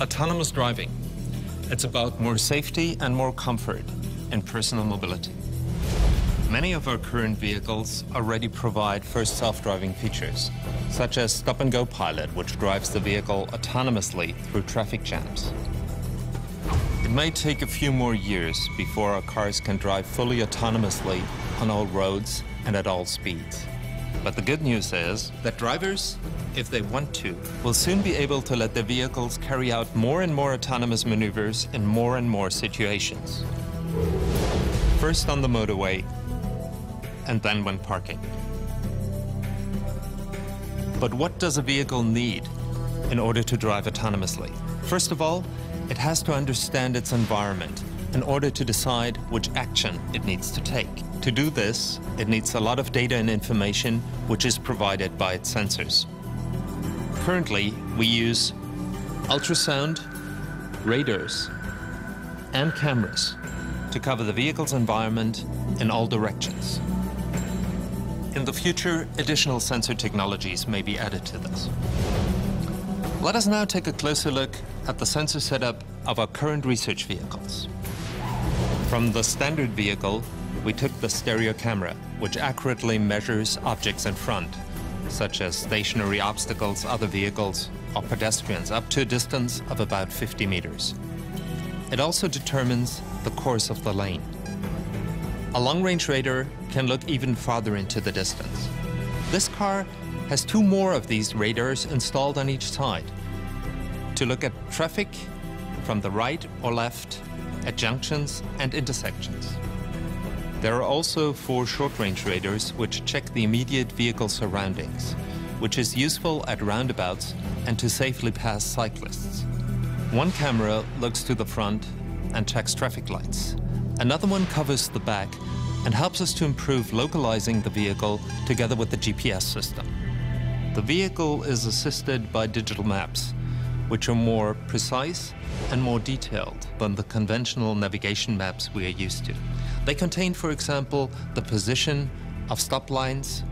Autonomous driving. It's about more safety and more comfort in personal mobility. Many of our current vehicles already provide first self-driving features, such as Stop and Go Pilot, which drives the vehicle autonomously through traffic jams. It may take a few more years before our cars can drive fully autonomously on all roads and at all speeds. But the good news is that drivers, if they want to, will soon be able to let their vehicles carry out more and more autonomous maneuvers in more and more situations. First on the motorway, and then when parking. But what does a vehicle need in order to drive autonomously? First of all, it has to understand its environment in order to decide which action it needs to take. To do this, it needs a lot of data and information which is provided by its sensors. Currently, we use ultrasound, radars, and cameras to cover the vehicle's environment in all directions. In the future, additional sensor technologies may be added to this. Let us now take a closer look at the sensor setup of our current research vehicles. From the standard vehicle, we took the stereo camera, which accurately measures objects in front, such as stationary obstacles, other vehicles, or pedestrians, up to a distance of about 50 meters. It also determines the course of the lane. A long-range radar can look even farther into the distance. This car has two more of these radars installed on each side to look at traffic from the right or left at junctions and intersections. There are also four short-range radars which check the immediate vehicle surroundings, which is useful at roundabouts and to safely pass cyclists. One camera looks to the front and checks traffic lights. Another one covers the back and helps us to improve localizing the vehicle together with the GPS system. The vehicle is assisted by digital maps, which are more precise and more detailed than the conventional navigation maps we are used to. They contain, for example, the position of stop lines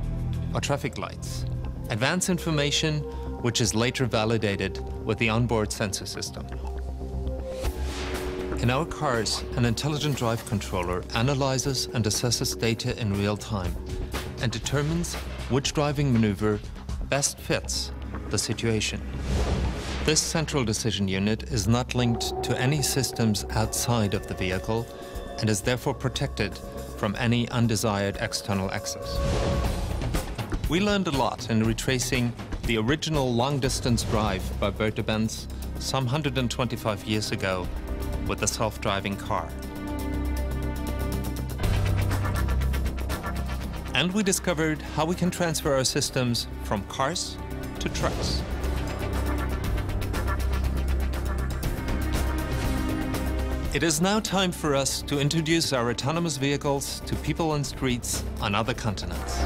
or traffic lights, advanced information which is later validated with the onboard sensor system. In our cars, an intelligent drive controller analyzes and assesses data in real time and determines which driving maneuver best fits the situation. This central decision unit is not linked to any systems outside of the vehicle and is therefore protected from any undesired external access. We learned a lot in retracing the original long-distance drive by Bertha Benz some 125 years ago with the self-driving car. And we discovered how we can transfer our systems from cars to trucks. It is now time for us to introduce our autonomous vehicles to people on streets on other continents.